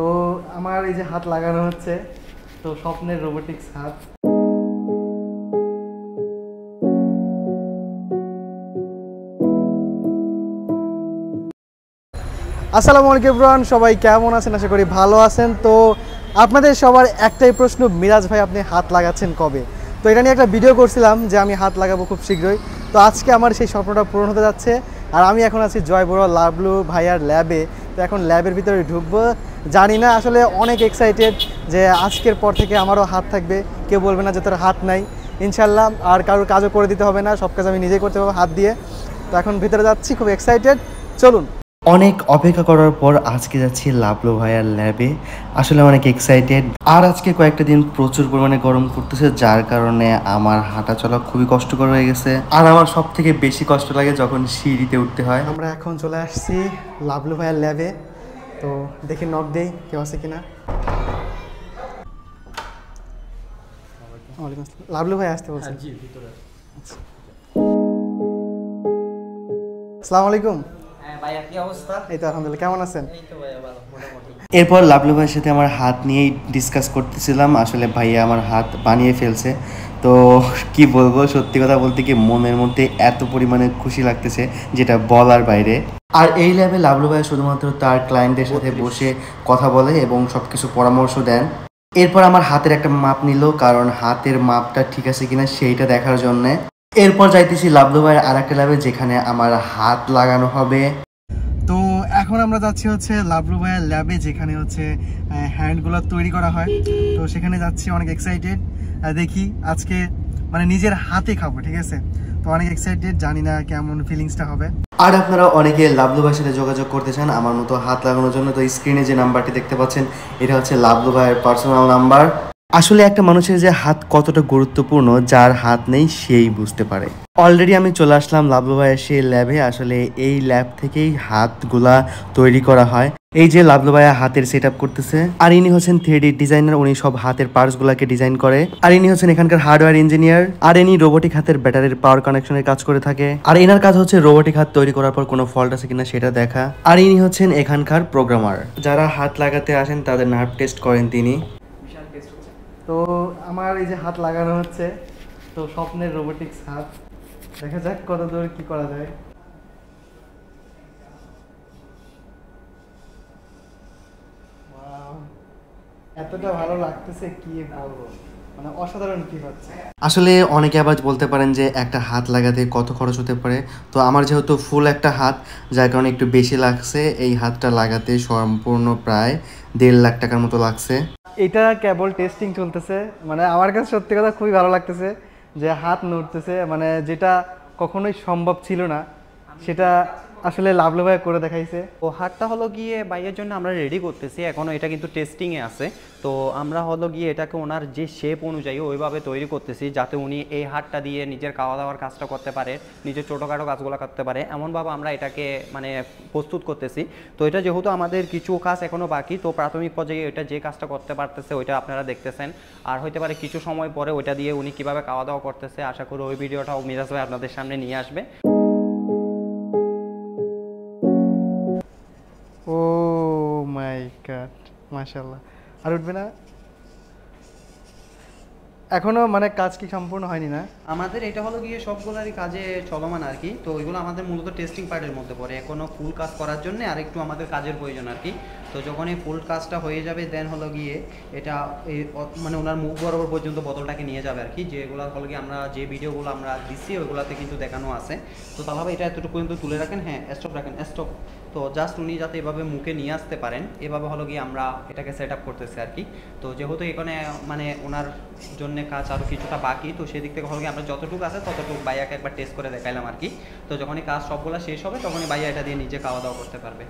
তো আমার এই যে হাত লাগানো হচ্ছে, তো স্বপ্নের রোবোটিক্স হাত। আসসালামু আলাইকুম ইব্রান সবাই কেমন আছেন? আশা করি ভালো আছেন। তো আপনাদের সবার একটাই প্রশ্ন, মিরাজ ভাই আপনি হাত লাগাচ্ছেন কবে? তো এটা নিয়ে একটা ভিডিও করছিলাম যে আমি হাত লাগাবো খুব শীঘ্রই। তো আজকে আমার সেই স্বপ্নটা পূরণ হতে যাচ্ছে। আর আমি এখন আছি জয় বড় লাভলু ভাইয়ার ল্যাবে তো এখন ল্যাবের ভিতরে ঢুকবো। জানি না, আসলে অনেক এক্সাইটেড যে আজকের পর থেকে আমারও হাত থাকবে। কেউ বলবে না যে তোর হাত নাই। ইনশাল্লাহ, আর কারোর কাজও করে দিতে হবে না। সব কাজ আমি নিজেই করতে পারব হাত দিয়ে। তো এখন ভিতরে যাচ্ছি, খুব এক্সাইটেড চলুন। অনেক অপেক্ষা করার পর আজকে যাচ্ছি লাভলো ভাইয়ার ল্যাবে আসলে অনেক এক্সাইটেড আর আজকে কয়েকটা দিন প্রচুর পরিমাণে গরম করতেছে যার কারণে আমার হাঁটা চলা খুবই কষ্টকর হয়ে গেছে। আর আমার সব থেকে বেশি কষ্ট লাগে যখন সিঁড়িতে উঠতে হয়। আমরা এখন চলে আসছি লাভলু ভাইয়ের ল্যাবে তো দেখি নক দেই কেউ আছে কিনা। লাভলু ভাই আসতে বলছেন। আচ্ছা। আসসালামু আলাইকুম। এই তো আলহামদুলিল্লাহ কেমন আছেন? এই তো ভাইয়া ভালো মোটামুটি। এরপর লাভলু ভাইয়ের সাথে আমার হাত নিয়েই ডিসকাস করতেছিলাম। আসলে ভাইয়া আমার হাত বানিয়ে ফেলছে। তো কি বলব সত্যি কথা বলতে কি মনের মধ্যে এত পরিমাণে খুশি লাগতেছে যেটা বলার বাইরে। আর এই ল্যাবে লাভলু ভাই শুধুমাত্র তার ক্লায়েন্টদের সাথে বসে কথা বলে এবং সব কিছু পরামর্শ দেন। এরপর আমার হাতের একটা মাপ নিল কারণ হাতের মাপটা ঠিক আছে কিনা সেইটা দেখার জন্যে। এরপর যাইতেছি লাভলু ভাইয়ের আর একটা ল্যাবে যেখানে আমার হাত লাগানো হবে। এখন আমরা যাচ্ছি হচ্ছে লাভলু ভাইয়ের ল্যাবে, যেখানে হচ্ছে হ্যান্ডগুলো তৈরি করা হয়। তো সেখানে যাচ্ছি, অনেক এক্সাইটেড দেখি আজকে মানে নিজের হাতে খাব, ঠিক আছে? তো অনেক এক্সাইটেড জানি না কেমন ফিলিংসটা হবে। আর আপনারা অনেকে লাভলু ভাইয়ের সাথে যোগাযোগ করতে চান, আমার মতো হাত লাগানোর জন্য, তো স্ক্রিনে যে নাম্বারটি দেখতে পাচ্ছেন, এটা হচ্ছে লাভলু ভাইয়ের পার্সোনাল নাম্বার আসলে একটা মানুষের যে হাত কতটা গুরুত্বপূর্ণ, যার হাত নেই সেই বুঝতে পারে। অলরেডি আমি চলে আসলাম লাভলু ভাইয়ের সেই ল্যাবে আসলে এই ল্যাব থেকেই হাতগুলা তৈরি করা হয়। এই যে লাভলু ভাইয়া হাতের সেট করতেছে, আর ইনি হচ্ছেন থ্রি ডিজাইনার উনি সব হাতের পার্টস গুলাকে ডিজাইন করে। আর ইনি হচ্ছেন এখানকার হার্ডওয়্যার ইঞ্জিনিয়ার আর ইনি রোবোটিক হাতের ব্যাটারির পাওয়ার কানেকশনের কাজ করে থাকে। আর এনার কাজ হচ্ছে রোবোটিক হাত তৈরি করার পর কোনো ফল্ট আছে কিনা সেটা দেখা। আর ইনি হচ্ছেন এখানকার প্রোগ্রামার যারা হাত লাগাতে আসেন তাদের নার্ভ টেস্ট করেন তিনি। তো আমার এই যে হাত লাগানো হচ্ছে, তো স্বপ্নের রোবোটিক্স হাত। দেখা যাক কত দূর কি করা যায়। এতটা ভালো লাগতেছে, কি বলব? মানে অসাধারণ আসলে অনেকে আবার বলতে পারেন যে, একটা হাত লাগাতে কত খরচ হতে পারে। তো আমার যেহেতু ফুল একটা হাত, যার কারণে একটু বেশি লাগছে, এই হাতটা লাগাতে সম্পূর্ণ প্রায় দেড় লাখ টাকার মতো লাগছে। এটা কেবল টেস্টিং চলতেছে। মানে আমার কাছে সত্যি কথা খুবই ভালো লাগতেছে যে হাত নড়তেছে। মানে যেটা কখনোই সম্ভব ছিল না, সেটা আসলে লাভলো ভাই করে দেখাইছে। ও হাটটা হলো গিয়ে বাইয়ের জন্য আমরা রেডি করতেছি। এখনও এটা কিন্তু টেস্টিংয়ে আছে। তো আমরা হলো গিয়ে এটাকে ওনার যে শেপ অনুযায়ী ওইভাবে তৈরি করতেছি, যাতে উনি এই হাটটা দিয়ে নিজের খাওয়া দাওয়ার কাজটা করতে পারে, নিজের ছোটোখাটো কাজগুলো করতে পারে। এমনভাবে আমরা এটাকে মানে প্রস্তুত করতেছি। তো এটা যেহেতু আমাদের কিছু কাজ এখনও বাকি, তো প্রাথমিক পর্যায়ে এটা যে কাজটা করতে পারতেছে ওইটা আপনারা দেখতেছেন। আর হইতে পারে কিছু সময় পরে ওইটা দিয়ে উনি কীভাবে খাওয়া দাওয়া করতেছে, আশা করি ওই ভিডিওটাও মিরাজ ভাই আপনাদের সামনে নিয়ে আসবে। মাশাল্লাহ আর উঠবে না? এখনও মানে কাজ কি সম্পূর্ণ হয়নি না? আমাদের এটা হলো গিয়ে সবগুলোরই কাজে চলমান আর কি তো ওইগুলো আমাদের মূলত টেস্টিং পার্টের মধ্যে পড়ে। এখনও ফুল কাজ করার জন্য আর একটু আমাদের কাজের প্রয়োজন আর কি তো যখন এই ফুল কাজটা হয়ে যাবে দেন হলো গিয়ে এটা মানে ওনার মুখ বরাবর পর্যন্ত বোতলটাকে নিয়ে যাবে আর কি। যেগুলো হলো গিয়ে আমরা যে ভিডিওগুলো আমরা দিচ্ছি, ওইগুলোতে কিন্তু দেখানো আছে। তো তাহলে এটা এতটুকু পর্যন্ত তুলে রাখেন। হ্যাঁ স্টপ রাখেন স্টপ তো জাস্ট উনি যাতে এভাবে মুখে নিয়ে আসতে পারেন, এভাবে হলো গিয়ে আমরা এটাকে সেট আপ করতেছি আর কি। তো যেহেতু এখানে মানে ওনার জন্য কাজ আরও কিছুটা বাকি, তো সেদিক থেকে হলো গিয়ে আমরা যতটুকু আছে ততটুকু বাইয়াকে একবার টেস্ট করে দেখাইলাম আর কি। তো যখনই কাজ সবগুলো শেষ হবে, তখনই বাইয়া এটা দিয়ে নিজে খাওয়া দাওয়া করতে পারবে।